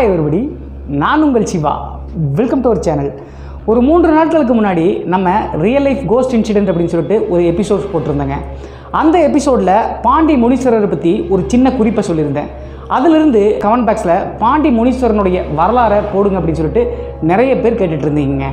Hi everybody. நான் உங்கள் Siva. Welcome to our channel ஒரு மூன்று நாட்களுக்கு முன்னாடி நம்ம ரியல் லைஃப் கோஸ்ட் இன்சிடென்ட் அப்படின்னு சொல்லிட்டு ஒரு எபிசோட்ஸ் போட்டிருந்தேங்க. அந்த எபிசோடில் பாண்டி முனீஸ்வரரை பற்றி ஒரு சின்ன குறிப்பை சொல்லியிருந்தேன். அதிலிருந்து கமெண்ட் பாக்ஸில் பாண்டி முனீஸ்வரனுடைய வரலாறை போடுங்க அப்படின்னு சொல்லிட்டு நிறைய பேர் கேட்டுட்டு இருந்தீங்க.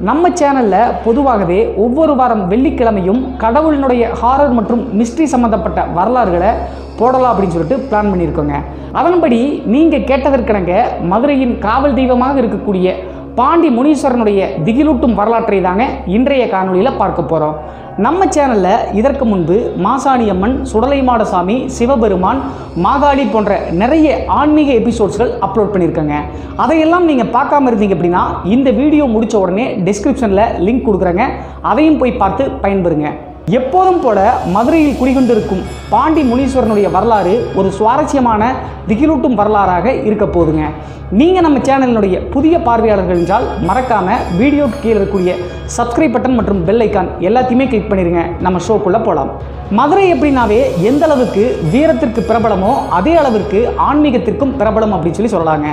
நம்ம சேனலில் பொதுவாகவே ஒவ்வொரு வாரம் வெள்ளிக்கிழமையும் கடவுளினுடைய ஹாரர் மற்றும் மிஸ்ட்ரி சம்மந்தப்பட்ட வரலாறுகளை போடலாம் அப்படின்னு சொல்லிட்டு பிளான் பண்ணியிருக்கோங்க. அதன்படி நீங்கள் கேட்டதற்கிணங்க மதுரையின் காவல் தெய்வமாக இருக்கக்கூடிய பாண்டி முனீஸ்வரனுடைய திகிலூட்டும் வரலாற்றை தாங்க இன்றைய காணொளியில் பார்க்க போகிறோம் நம்ம சேனலில் இதற்கு முன்பு மாசாணியம்மன் சுடலைமாடசாமி சிவபெருமான் மாகாளி போன்ற நிறைய ஆன்மீக எபிசோட்ஸ்கள் அப்லோட் பண்ணியிருக்கேங்க. அதையெல்லாம் நீங்கள் பார்க்காம இருந்தீங்க அப்படின்னா இந்த வீடியோ முடித்த உடனே டிஸ்கிரிப்ஷனில் லிங்க் கொடுக்குறேங்க. அதையும் போய் பார்த்து பயன்பெறுங்க. எப்போதும் போல மதுரையில் குடிகொண்டிருக்கும் பாண்டி முனீஸ்வரனுடைய வரலாறு ஒரு சுவாரஸ்யமான திகிலூட்டும் வரலாறாக இருக்க போதுங்க நீங்கள் நம்ம சேனலினுடைய புதிய பார்வையாளர்கள் என்றால் மறக்காமல் வீடியோக்கு கீழே இருக்கக்கூடிய சப்ஸ்கிரைப் பட்டன் மற்றும் பெல் ஐக்கான் எல்லாத்தையுமே கிளிக் பண்ணிடுங்க நம்ம ஷோக்குள்ளே போகலாம் மதுரை எப்படின்னாவே எந்த அளவுக்கு வீரத்திற்கு பிரபலமோ அதே அளவிற்கு ஆன்மீகத்திற்கும் பிரபலம் அப்படின்னு சொல்லி சொல்லலாங்க.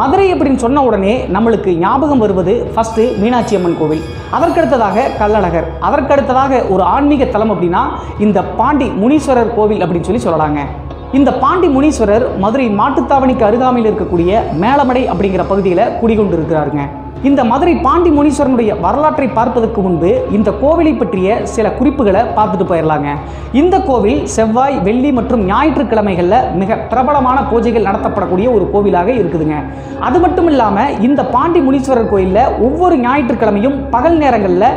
மதுரை அப்படின்னு சொன்ன உடனே நம்மளுக்கு ஞாபகம் வருவது ஃபஸ்ட்டு மீனாட்சி அம்மன் கோவில். அதற்கடுத்ததாக கள்ளழகர். அதற்கடுத்ததாக ஒரு ஆன்மீக தலம் அப்படின்னா இந்த பாண்டி முனீஸ்வரர் கோவில் அப்படின்னு சொல்லி சொல்லலாங்க. இந்த பாண்டி முனீஸ்வரர் மதுரை மாட்டுத்தாவணிக்கு அருகாமையில் இருக்கக்கூடிய மேலமடை அப்படிங்கிற பகுதியில் குடிகொண்டு இருக்கிறாருங்க இந்த மதுரை பாண்டி முனீஸ்வரனுடைய வரலாற்றை பார்ப்பதற்கு முன்பு இந்த கோவிலை பற்றிய சில குறிப்புகளை பார்த்துட்டு போயிடலாங்க இந்த கோவில் செவ்வாய் வெள்ளி மற்றும் ஞாயிற்றுக்கிழமைகளில் மிக பிரபலமான பூஜைகள் நடத்தப்படக்கூடிய ஒரு கோவிலாக இருக்குதுங்க. அது மட்டும் இல்லாமல் இந்த பாண்டி முனீஸ்வரர் கோயிலில் ஒவ்வொரு ஞாயிற்றுக்கிழமையும் பகல் நேரங்களில்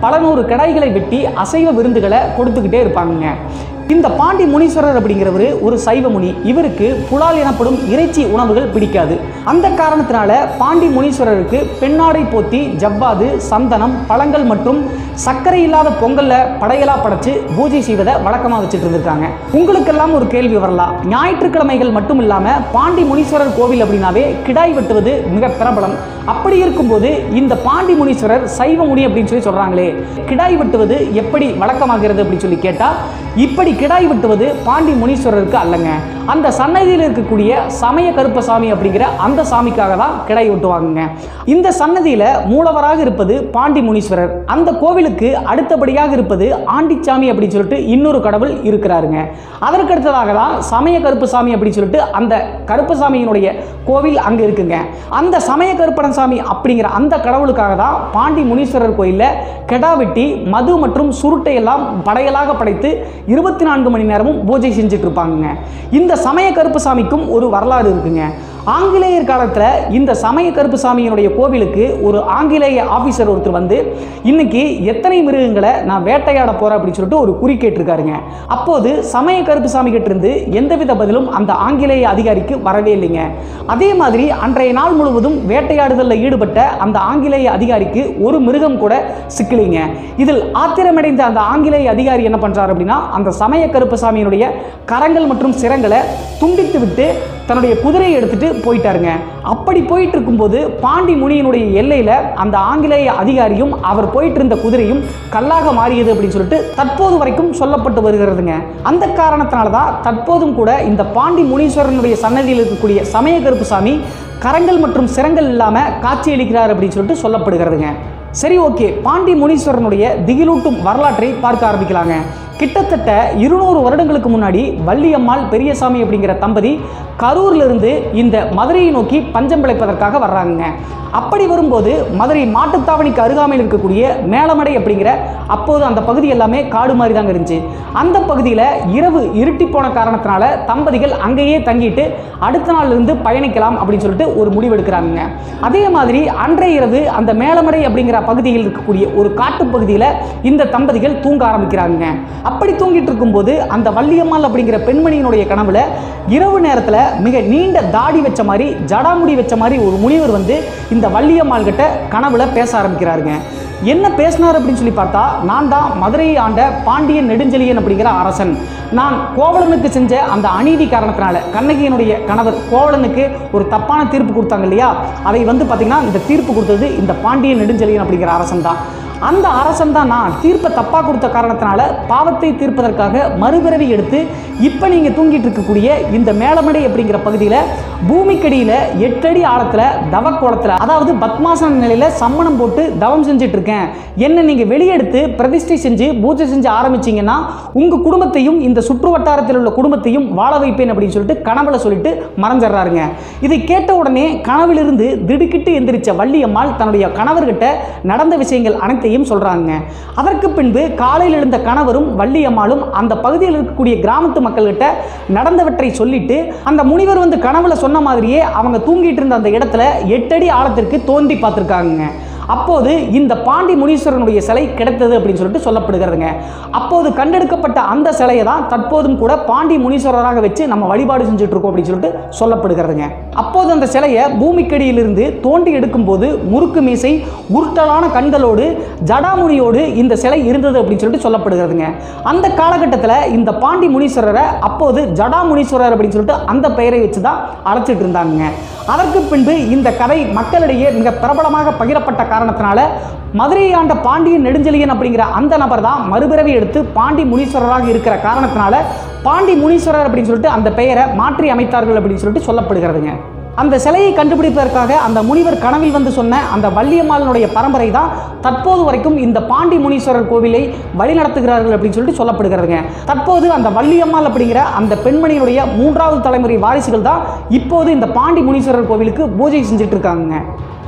பல நூறு கடாய்களை வெட்டி அசைவ விருந்துகளை கொடுத்துக்கிட்டே இருப்பாங்க இந்த பாண்டி முனீஸ்வரர் அப்படிங்கிறவர் ஒரு சைவ முனி. இவருக்கு புலால் எனப்படும் இறைச்சி உணவுகள் பிடிக்காது. அந்த காரணத்தினால பாண்டி முனீஸ்வரருக்கு பெண்ணாடை போத்தி ஜவ்வாது சந்தனம் பழங்கள் மற்றும் சர்க்கரை இல்லாத பொங்கல்ல படையலா படைச்சு பூஜை செய்வதை வழக்கமாக வச்சுட்டு இருந்திருக்காங்க. உங்களுக்கெல்லாம் ஒரு கேள்வி வரலாம். ஞாயிற்றுக்கிழமைகள் மட்டும் இல்லாம பாண்டி முனீஸ்வரர் கோவில் அப்படின்னாவே கிடாய் வெட்டுவது மிக பிரபலம். அப்படி இருக்கும்போது இந்த பாண்டி முனீஸ்வரர் சைவ முனி அப்படின்னு சொல்லி சொல்றாங்களே கிடாய் வெட்டுவது எப்படி வழக்கமாகிறது அப்படின்னு சொல்லி கேட்டா இப்படி கிடாய் வெட்டுவது பாண்டி முனீஸ்வரருக்கு அல்லங்க. அந்த சன்னதியில் இருக்கக்கூடிய சமய கருப்பசாமி அப்படிங்கிற அந்த சாமிக்காக தான் கிடாய் வெட்டுவாங்க இந்த சன்னதியில் மூலவராக இருப்பது பாண்டி முனீஸ்வரர். அந்த கோவிலுக்கு அடுத்தபடியாக இருப்பது ஆண்டிச்சாமி அப்படின்னு சொல்லிட்டு இன்னொரு கடவுள் இருக்கிறாருங்க. அதற்கு அடுத்ததாக தான் சமய கருப்பசாமி அப்படின்னு சொல்லிட்டு அந்த கருப்பசாமியினுடைய கோவில் அங்கே இருக்குங்க. அந்த சமய கருப்பணன் சாமி அப்படிங்கிற அந்த கடவுளுக்காக தான் பாண்டி முனீஸ்வரர் கோயிலில் கெடா வெட்டி மது மற்றும் சுருட்டை எல்லாம் படையலாக படைத்து இருபத்தி நான்கு மணி நேரமும் பூஜை செஞ்சுட்டு இருப்பாங்க இந்த சமய கருப்புசாமிக்கும் ஒரு வரலாறு இருக்குங்க. ஆங்கிலேயர் காலத்தில் இந்த சமய கருப்புசாமியினுடைய கோவிலுக்கு ஒரு ஆங்கிலேய ஆஃபீஸர் ஒருத்தர் வந்து இன்னைக்கு எத்தனை மிருகங்களை நான் வேட்டையாட போகிறேன் அப்படின்னு சொல்லிட்டு ஒரு குறி கேட்டிருக்காருங்க. அப்போது சமய கருப்பு சாமி இருந்து எந்தவித பதிலும் அந்த ஆங்கிலேய அதிகாரிக்கு வரவே இல்லைங்க. அதே மாதிரி அன்றைய நாள் முழுவதும் வேட்டையாடுதலில் ஈடுபட்ட அந்த ஆங்கிலேய அதிகாரிக்கு ஒரு மிருகம் கூட சிக்கலைங்க. இதில் ஆத்திரமடைந்த அந்த ஆங்கிலேய அதிகாரி என்ன பண்ணுறார் அப்படின்னா அந்த சமய கருப்பசாமியினுடைய கரங்கள் மற்றும் சிரங்களை துண்டித்து விட்டு தன்னுடைய குதிரையை எடுத்துட்டு போயிட்டாருங்க. அப்படி போயிட்டு இருக்கும்போது பாண்டி முனியினுடைய எல்லையில் அந்த ஆங்கிலேய அதிகாரியும் அவர் போயிட்டு இருந்த குதிரையும் கல்லாக மாறியது அப்படின்னு சொல்லிட்டு தற்போது வரைக்கும் சொல்லப்பட்டு வருகிறதுங்க. அந்த காரணத்தினால தான் தற்போதும் கூட இந்த பாண்டி முனீஸ்வரனுடைய சன்னதியில் இருக்கக்கூடிய சமய கருப்புசாமி கரங்கள் மற்றும் சிரங்கள் இல்லாமல் காட்சியளிக்கிறார் அப்படின்னு சொல்லிட்டு சொல்லப்படுகிறதுங்க. சரி ஓகே. பாண்டி முனீஸ்வரனுடைய திகிலூட்டும் வரலாற்றை பார்க்க ஆரம்பிக்கலாங்க. கிட்டத்தட்ட இருநூறு வருடங்களுக்கு முன்னாடி வள்ளியம்மாள் பெரியசாமி அப்படிங்கிற தம்பதி கரூர்லேருந்து இந்த மதுரையை நோக்கி பஞ்சம் பிழைப்பதற்காக வர்றாங்க அப்படி வரும்போது மதுரை மாட்டுத்தாவணிக்கு அருகாமையில் இருக்கக்கூடிய மேலமடை அப்படிங்கிற அப்போது அந்த பகுதி எல்லாமே காடு மாதிரி தாங்க இருந்துச்சு. அந்த பகுதியில் இரவு இருட்டி போன காரணத்தினால தம்பதிகள் அங்கேயே தங்கிட்டு அடுத்த நாள்லேருந்து பயணிக்கலாம் அப்படின்னு சொல்லிட்டு ஒரு முடிவு எடுக்கிறாங்க அதே மாதிரி அன்றைய இரவு அந்த மேலமடை அப்படிங்கிற பகுதியில் இருக்கக்கூடிய ஒரு காட்டு பகுதியில் இந்த தம்பதிகள் தூங்க ஆரம்பிக்கிறாங்க அப்படி தூங்கிட்டு இருக்கும்போது அந்த வள்ளியம்மாள் அப்படிங்கிற பெண்மணியினுடைய கனவுல இரவு நேரத்தில் மிக நீண்ட தாடி வச்ச மாதிரி ஜடாமுடி வச்ச மாதிரி ஒரு முனிவர் வந்து இந்த வள்ளியம்மாள் கிட்ட கனவுல பேச ஆரம்பிக்கிறாருங்க. என்ன பேசினார் அப்படின்னு சொல்லி பார்த்தா நான் தான் மதுரையை ஆண்ட பாண்டியன் நெடுஞ்செழியன் அப்படிங்கிற அரசன். நான் கோவலனுக்கு செஞ்ச அந்த அநீதி காரணத்தினால கண்ணகியினுடைய கணவர் கோவலனுக்கு ஒரு தப்பான தீர்ப்பு கொடுத்தாங்க இல்லையா? அதை வந்து பார்த்திங்கன்னா இந்த தீர்ப்பு கொடுத்தது இந்த பாண்டியன் நெடுஞ்செழியன் அப்படிங்கிற அரசன் தான். அந்த அரசன் தான் நான். தீர்ப்பை தப்பாக கொடுத்த காரணத்தினால பாவத்தை தீர்ப்பதற்காக மறுபிறவி எடுத்து இப்போ நீங்கள் தூங்கிட்டு இருக்கக்கூடிய இந்த மேலமடை அப்படிங்கிற பகுதியில் பூமிக்கடியில் எட்டடி ஆழத்தில் தவக்கோலத்தில் அதாவது பத்மாசன நிலையில் சம்மணம் போட்டு தவம் செஞ்சுட்டு இருக்கேன் என்ன நீங்கள் வெளியெடுத்து பிரதிஷ்டை செஞ்சு பூஜை செஞ்சு ஆரம்பிச்சீங்கன்னா உங்கள் குடும்பத்தையும் இந்த சுற்று வட்டாரத்தில் உள்ள குடும்பத்தையும் வாழ வைப்பேன் அப்படின்னு சொல்லிட்டு கனவுல சொல்லிட்டு மறைஞ்சிடுறாருங்க. இதை கேட்ட உடனே கனவிலிருந்து திடுக்கிட்டு எந்திரிச்ச வள்ளியம்மாள் தன்னுடைய கணவர்கிட்ட நடந்த விஷயங்கள் அனைத்து அனைத்தையும் சொல்றாங்க. அதற்கு பின்பு காலையில் எழுந்த கணவரும் வள்ளியம்மாளும் அந்த பகுதியில் இருக்கக்கூடிய கிராமத்து மக்கள்கிட்ட நடந்தவற்றை சொல்லிட்டு அந்த முனிவர் வந்து கனவுல சொன்ன மாதிரியே அவங்க தூங்கிட்டு இருந்த அந்த இடத்துல எட்டடி ஆழத்திற்கு தோண்டி பார்த்துருக்காங்க அப்போது இந்த பாண்டி முனீஸ்வரனுடைய சிலை கிடைத்தது அப்படின்னு சொல்லிட்டு சொல்லப்படுகிறதுங்க. அப்போது கண்டெடுக்கப்பட்ட அந்த சிலையை தான் தற்போதும் கூட பாண்டி முனீஸ்வரராக வச்சு நம்ம வழிபாடு செஞ்சுட்டு இருக்கோம் அப்படின்னு சொல்லிட்டு சொல்லப்படுகிறதுங்க. அப்போது அந்த சிலையை பூமிக்கடியிலிருந்து தோண்டி எடுக்கும்போது முறுக்கு மீசை உருட்டலான கண்களோடு ஜடாமுனியோடு இந்த சிலை இருந்தது அப்படின்னு சொல்லிட்டு சொல்லப்படுகிறதுங்க. அந்த காலகட்டத்தில் இந்த பாண்டி முனீஸ்வரரை அப்போது ஜடாமுனீஸ்வரர் அப்படின்னு சொல்லிட்டு அந்த பெயரை வச்சு தான் அழைச்சிட்டு இருந்தாங்க அதற்கு பின்பு இந்த கதை மக்களிடையே மிக பிரபலமாக பகிரப்பட்ட காரணத்தினால மதுரையை ஆண்ட பாண்டியன் நெடுஞ்செழியன் அப்படிங்கிற அந்த நபர் தான் மறுபிறவி எடுத்து பாண்டி முனீஸ்வரராக இருக்கிற காரணத்தினால பாண்டி முனீஸ்வரர் அப்படின்னு சொல்லிட்டு அந்த பெயரை மாற்றி அமைத்தார்கள் அப்படின்னு சொல்லிட்டு சொல்லப்படுகிறதுங்க. அந்த சிலையை கண்டுபிடிப்பதற்காக அந்த முனிவர் கனவில் வந்து சொன்ன அந்த வள்ளியம்மாளினுடைய பரம்பரை தான் தற்போது வரைக்கும் இந்த பாண்டி முனீஸ்வரர் கோவிலை வழிநடத்துகிறார்கள் அப்படின்னு சொல்லிட்டு சொல்லப்படுகிறதுங்க. தற்போது அந்த வள்ளியம்மாள் அப்படிங்கிற அந்த பெண்மணியினுடைய மூன்றாவது தலைமுறை வாரிசுகள் தான் இப்போது இந்த பாண்டி முனீஸ்வரர் கோவிலுக்கு பூஜை செஞ்சுட்டு இருக்காங்க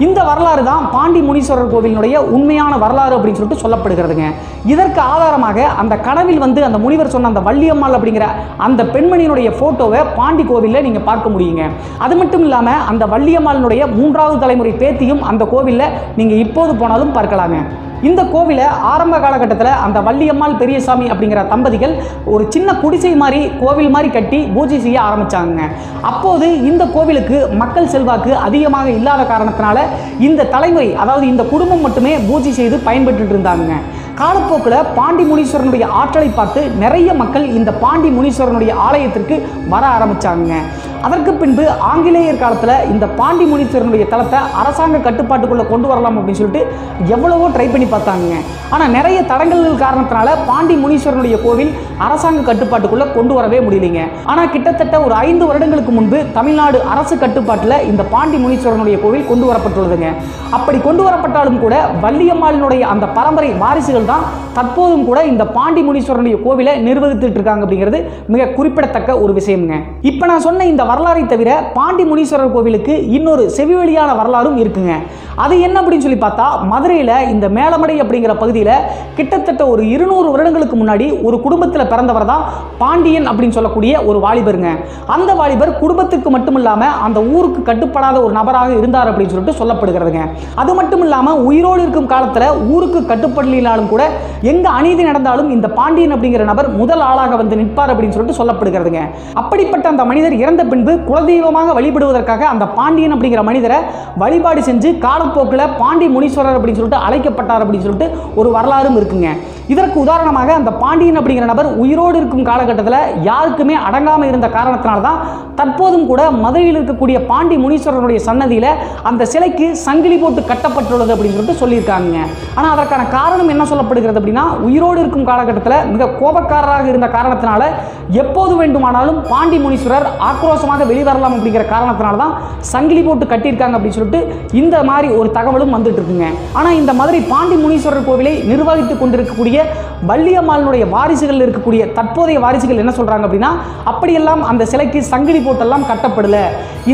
இந்த வரலாறு தான் பாண்டி முனீஸ்வரர் கோவிலினுடைய உண்மையான வரலாறு அப்படின்னு சொல்லிட்டு சொல்லப்படுகிறதுங்க. இதற்கு ஆதாரமாக அந்த கனவில் வந்து அந்த முனிவர் சொன்ன அந்த வள்ளியம்மாள் அப்படிங்கிற அந்த பெண்மணியினுடைய போட்டோவை பாண்டி கோவிலில் நீங்கள் பார்க்க முடியுங்க. அது மட்டும் இல்லாமல் அந்த வள்ளியம்மாளினுடைய மூன்றாவது தலைமுறை பேத்தியும் அந்த கோவிலில் நீங்கள் இப்போது போனாலும் பார்க்கலாங்க. இந்த கோவிலை ஆரம்ப காலகட்டத்தில் அந்த வள்ளியம்மாள் பெரியசாமி அப்படிங்கிற தம்பதிகள் ஒரு சின்ன குடிசை மாதிரி கோவில் மாதிரி கட்டி பூஜை செய்ய ஆரம்பித்தாங்க அப்போது இந்த கோவிலுக்கு மக்கள் செல்வாக்கு அதிகமாக இல்லாத காரணத்தினால இந்த தலைமுறை அதாவது இந்த குடும்பம் மட்டுமே பூஜை செய்து பயன்பெற்றுட்டு இருந்தாங்க காலப்போக்கில் பாண்டி முனீஸ்வரனுடைய ஆற்றலை பார்த்து நிறைய மக்கள் இந்த பாண்டி முனீஸ்வரனுடைய ஆலயத்திற்கு வர ஆரம்பிச்சாங்க அதற்கு பின்பு ஆங்கிலேயர் காலத்தில் இந்த பாண்டி முனீஸ்வரனுடைய தலத்தை அரசாங்க கட்டுப்பாட்டுக்குள்ளே கொண்டு வரலாம் அப்படின்னு சொல்லிட்டு எவ்வளவோ ட்ரை பண்ணி பார்த்தாங்க. ஆனால் நிறைய தடங்கல்கள் காரணத்தினால பாண்டி முனீஸ்வரனுடைய கோவில் அரசாங்க கட்டுப்பாட்டுக்குள்ளே கொண்டு வரவே முடியலைங்க. ஆனால் கிட்டத்தட்ட ஒரு ஐந்து வருடங்களுக்கு முன்பு தமிழ்நாடு அரசு கட்டுப்பாட்டில் இந்த பாண்டி முனீஸ்வரனுடைய கோவில் கொண்டு வரப்பட்டுள்ளதுங்க. அப்படி கொண்டு வரப்பட்டாலும் கூட வள்ளியம்மாளினுடைய அந்த பரம்பரை வாரிசுகள் தான் தற்போதும் கூட இந்த பாண்டி முனீஸ்வரனுடைய கோவிலை நிர்வகித்துட்டு இருக்காங்க அப்படிங்கிறது மிக குறிப்பிடத்தக்க ஒரு விஷயம்ங்க. இப்போ நான் சொன்ன இந்த வரலாறை தவிர பாண்டி முனீஸ்வரர் கோவிலுக்கு இன்னொரு செவிவெளியான வரலாறும் இருக்குங்க. அது என்ன அப்படின்னு சொல்லி பார்த்தா மதுரையில் இந்த மேலமடை அப்படிங்கிற பகுதியில் கிட்டத்தட்ட ஒரு இருநூறு வருடங்களுக்கு முன்னாடி ஒரு குடும்பத்தில் பிறந்தவர் தான் பாண்டியன் அப்படின்னு சொல்லக்கூடிய ஒரு வாலிபருங்க. அந்த வாலிபர் குடும்பத்துக்கு மட்டும் இல்லாமல் அந்த ஊருக்கு கட்டுப்படாத ஒரு நபராக இருந்தார் அப்படின்னு சொல்லிட்டு சொல்லப்படுகிறதுங்க. அது மட்டும் இல்லாமல் உயிரோடு இருக்கும் காலத்தில் ஊருக்கு கட்டுப்படலினாலும் கூட எங்க அநீதி நடந்தாலும் இந்த பாண்டியன் அப்படிங்கிற நபர் முதல் ஆளாக வந்து நிற்பார் அப்படின்னு சொல்லிட்டு சொல்லப்படுகிறதுங்க. அப்படிப்பட்ட அந்த மனிதர் இறந்த பின்பு குலதெய்வமாக வழிபடுவதற்காக அந்த பாண்டியன் அப்படிங்கிற மனிதரை வழிபாடு செஞ்சு காலப்போக்கில் பாண்டி முனீஸ்வரர் அப்படின்னு சொல்லிட்டு அழைக்கப்பட்டார் அப்படின்னு சொல்லிட்டு ஒரு வரலாறும் இருக்குங்க. இதற்கு உதாரணமாக அந்த பாண்டியன் அப்படிங்கிற நபர் உயிரோடு இருக்கும் காலகட்டத்தில் யாருக்குமே அடங்காமல் இருந்த காரணத்தினால தான் தற்போதும் கூட மதுரையில் இருக்கக்கூடிய பாண்டி முனீஸ்வரனுடைய சன்னதியில் அந்த சிலைக்கு சங்கிலி போட்டு கட்டப்பட்டுள்ளது அப்படின்னு சொல்லிட்டு சொல்லியிருக்காங்க. ஆனால் அதற்கான காரணம் என்ன சொல்லப்படுகிறது அப்படின்னா உயிரோடு இருக்கும் காலகட்டத்தில் மிக கோபக்காரராக இருந்த காரணத்தினால எப்போது வேண்டுமானாலும் பாண்டி முனீஸ்வரர் ஆக்ரோஷமாக வெளிவரலாம் அப்படிங்கிற காரணத்தினால தான் சங்கிலி போட்டு கட்டியிருக்காங்க அப்படின்னு சொல்லிட்டு இந்த மாதிரி ஒரு தகவலும் வந்துட்டு இருக்குங்க. ஆனால் இந்த மதுரை பாண்டி முனீஸ்வரர் கோவிலை நிர்வகித்துக் கொண்டிருக்கக்கூடிய வள்ளியம்மாளுடைய வாரிசுகள் இருக்கக்கூடிய தற்போதைய வாரிசுகள் என்ன சொல்கிறாங்க அப்படின்னா அப்படியெல்லாம் அந்த சிலைக்கு சங்கிலி போட்டெல்லாம் கட்டப்படல.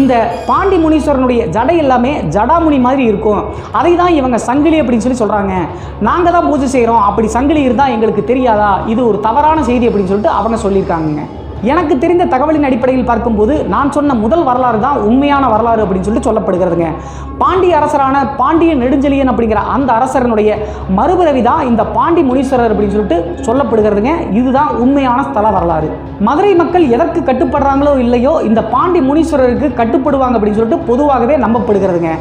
இந்த பாண்டி முனீஸ்வரனுடைய ஜடை எல்லாமே ஜடாமுனி மாதிரி இருக்கும். அதை தான் இவங்க சங்கிலி அப்படின்னு சொல்லி சொல்கிறாங்க நாங்கள் தான் பூஜை செய்கிறோம் அப்படி சங்கிலி இருந்தால் எங்களுக்கு தெரியாதா? இது ஒரு தவறான செய்தி அப்படின்னு சொல்லிட்டு அவங்க சொல்லியிருக்காங்க எனக்கு தெரிந்த தகவலின் அடிப்படையில் பார்க்கும்போது நான் சொன்ன முதல் வரலாறு தான் உண்மையான வரலாறு அப்படின்னு சொல்லிட்டு சொல்லப்படுகிறதுங்க. பாண்டிய அரசரான பாண்டிய நெடுஞ்செழியன் அப்படிங்கிற அந்த அரசரனுடைய மறுபிறவி தான் இந்த பாண்டி முனீஸ்வரர் அப்படின்னு சொல்லிட்டு சொல்லப்படுகிறதுங்க. இதுதான் உண்மையான ஸ்தல வரலாறு. மதுரை மக்கள் எதற்கு கட்டுப்படுறாங்களோ இல்லையோ இந்த பாண்டி முனீஸ்வரருக்கு கட்டுப்படுவாங்க அப்படின்னு சொல்லிட்டு பொதுவாகவே நம்பப்படுகிறதுங்க.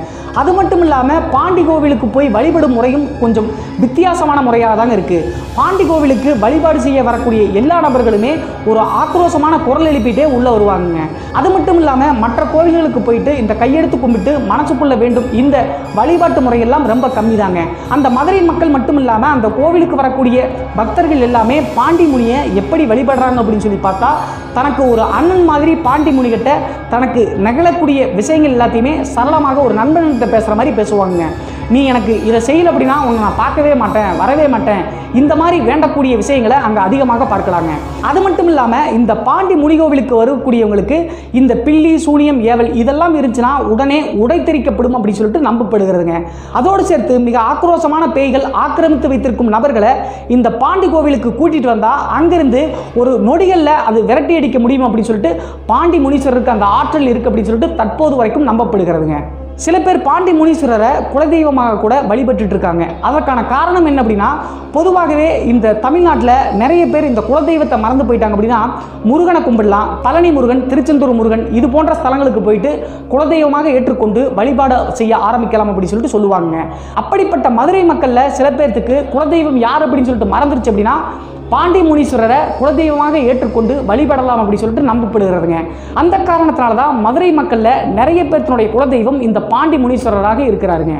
அது மட்டும் இல்லாமல் பாண்டி கோவிலுக்கு போய் வழிபடும் முறையும் கொஞ்சம் வித்தியாசமான முறையாக தாங்க இருக்குது பாண்டி கோவிலுக்கு வழிபாடு செய்ய வரக்கூடிய எல்லா நபர்களுமே ஒரு ஆக்ரோஷ ஆக்ரோஷமான குரல் எழுப்பிட்டே உள்ளே வருவாங்க அது மட்டும் இல்லாமல் மற்ற கோவில்களுக்கு போயிட்டு இந்த கையெடுத்து கும்பிட்டு மனசுக்குள்ள வேண்டும் இந்த வழிபாட்டு முறையெல்லாம் ரொம்ப கம்மி தாங்க அந்த மதுரை மக்கள் மட்டும் இல்லாமல் அந்த கோவிலுக்கு வரக்கூடிய பக்தர்கள் எல்லாமே பாண்டி முனியை எப்படி வழிபடுறாங்க அப்படின்னு சொல்லி பார்த்தா தனக்கு ஒரு அண்ணன் மாதிரி பாண்டி முனிகிட்ட தனக்கு நிகழக்கூடிய விஷயங்கள் எல்லாத்தையுமே சரளமாக ஒரு நண்பன்கிட்ட பேசுகிற மாதிரி பேசுவாங்க. நீ எனக்கு இதை செய்யல அப்படின்னா உன்னை நான் பார்க்கவே மாட்டேன் வரவே மாட்டேன். இந்த மாதிரி வேண்டக்கூடிய விஷயங்களை அங்கே அதிகமாக பார்க்கலாங்க. அது மட்டும் இல்லாமல் இந்த பாண்டி முனிகோவிலுக்கு வரக்கூடியவங்களுக்கு இந்த பில்லி சூனியம் ஏவல் இதெல்லாம் இருந்துச்சுன்னா உடனே உடைத்தெரிக்கப்படும் அப்படின்னு சொல்லிட்டு நம்பப்படுகிறதுங்க. அதோடு சேர்த்து மிக ஆக்ரோஷமான பேய்கள் ஆக்கிரமித்து வைத்திருக்கும் நபர்களை இந்த பாண்டி கோவிலுக்கு கூட்டிட்டு வந்தால் அங்கிருந்து ஒரு நொடிகளில் அது விரட்டி அடிக்க முடியும் அப்படின்னு சொல்லிட்டு பாண்டி முனீஸ்வரருக்கு அந்த ஆற்றல் இருக்குது அப்படின்னு சொல்லிட்டு தற்போது வரைக்கும் நம்பப்படுகிறதுங்க. சில பேர் பாண்டி முனீஸ்வரரை குலதெய்வமாக கூட வழிபட்டுட்டு இருக்காங்க அதற்கான காரணம் என்ன அப்படின்னா பொதுவாகவே இந்த தமிழ்நாட்டில் நிறைய பேர் இந்த குலதெய்வத்தை மறந்து போயிட்டாங்க அப்படின்னா முருகனை கும்பிடலாம் பழனி முருகன் திருச்செந்தூர் முருகன் இது போன்ற ஸ்தலங்களுக்கு போயிட்டு குலதெய்வமாக ஏற்றுக்கொண்டு வழிபாடு செய்ய ஆரம்பிக்கலாம் அப்படின்னு சொல்லிட்டு சொல்லுவாங்க. அப்படிப்பட்ட மதுரை மக்களில் சில பேர்த்துக்கு குலதெய்வம் யார் அப்படின்னு சொல்லிட்டு மறந்துருச்சு அப்படின்னா பாண்டி முனீஸ்வரரை குலதெய்வமாக ஏற்றுக்கொண்டு வழிபடலாம் அப்படின்னு சொல்லிட்டு நம்பப்படுகிறதுங்க. அந்த காரணத்தினால தான் மதுரை மக்களில் நிறைய பேர்த்தினுடைய குலதெய்வம் இந்த பாண்டி முனீஸ்வரராக இருக்கிறாருங்க.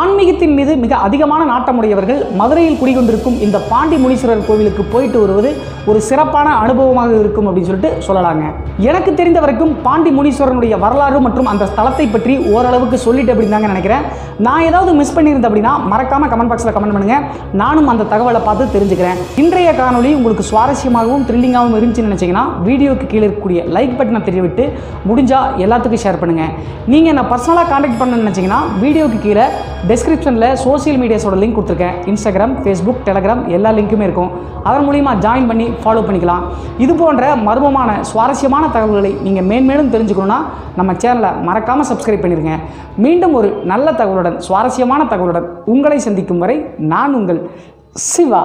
ஆன்மீகத்தின் மீது மிக அதிகமான நாட்டமுடையவர்கள் மதுரையில் குடிகொண்டிருக்கும் இந்த பாண்டி முனீஸ்வரர் கோவிலுக்கு போயிட்டு வருவது ஒரு சிறப்பான அனுபவமாக இருக்கும் அப்படின்னு சொல்லிட்டு சொல்லலாங்க. எனக்கு தெரிந்த வரைக்கும் பாண்டி முனீஸ்வரனுடைய வரலாறு மற்றும் அந்த ஸ்தலத்தை பற்றி ஓரளவுக்கு சொல்லிட்டு அப்படின்னு தாங்க நினைக்கிறேன். நான் ஏதாவது மிஸ் பண்ணியிருந்தேன் அப்படின்னா மறக்காம கமெண்ட் பாக்ஸில் கமெண்ட் பண்ணுங்க. நானும் அந்த தகவலை பார்த்து தெரிஞ்சுக்கிறேன். இன்றைய காணொலி உங்களுக்கு சுவாரஸ்யமாகவும் த்ரில்லிங்காகவும் இருந்துச்சுன்னு நினைச்சீங்கன்னா வீடியோக்கு கீழே இருக்கக்கூடிய லைக் பட்டனை தெரிவிட்டு முடிஞ்சால் எல்லாத்துக்கும் ஷேர் பண்ணுங்கள் நீங்கள் என்ன பர்சனலாக காண்டாக்ட் பண்ணணும்னு நினச்சிங்கன்னா வீடியோக்கு கீழே டிஸ்கிரிப்ஷனில் சோஷியல் மீடியாஸோட லிங்க் கொடுத்துருக்கேன். இன்ஸ்டாகிராம் ஃபேஸ்புக் டெலகிராம் எல்லா லிங்க்குமே இருக்கும். அதன் மூலிமா ஜாயின் பண்ணி ஃபாலோ பண்ணிக்கலாம். இது போன்ற மர்மமான சுவாரஸ்யமான தகவல்களை நீங்கள் மேன்மேலும் தெரிஞ்சுக்கணுன்னா நம்ம சேனலை மறக்காமல் சப்ஸ்கிரைப் பண்ணிடுங்க மீண்டும் ஒரு நல்ல தகவலுடன் சுவாரஸ்யமான தகவலுடன் உங்களை சந்திக்கும் வரை நான் உங்கள் சிவா.